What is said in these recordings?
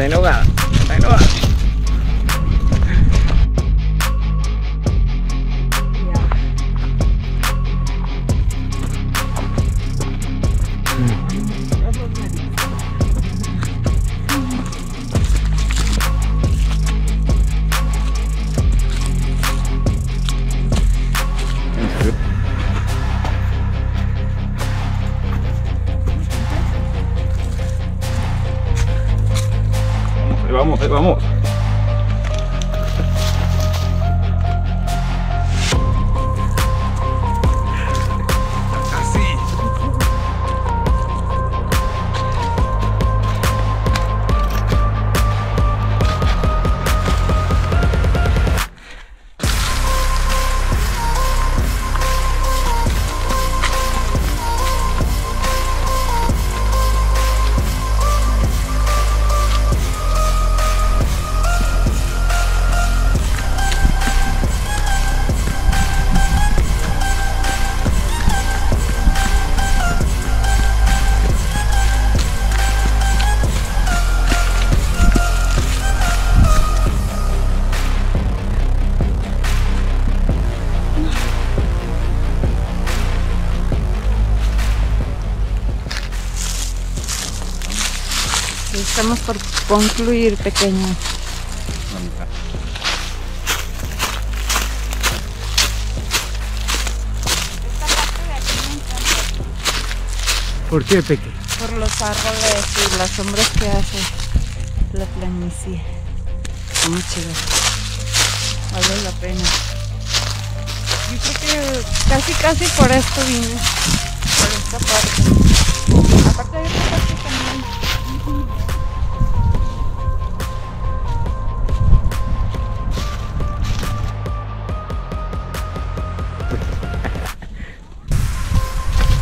たいのが硬いのが。vamos, vamos. Estamos por concluir, pequeño. ¿Por qué, Peque? Por los árboles y las sombras que hace la planicie. Muy chido. Vale la pena. Yo creo que casi casi por esto vine. Por esta parte. Aparte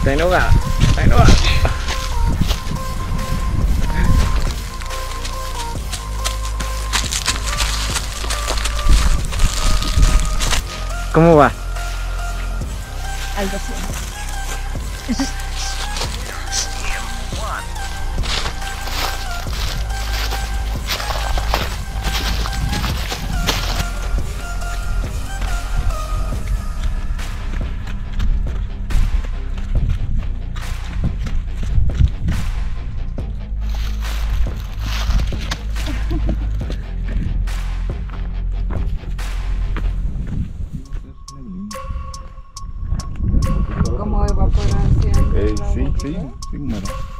Está enojada, está enojada. ¿Cómo va? Al 200. feio, feio, feio, feio, mano.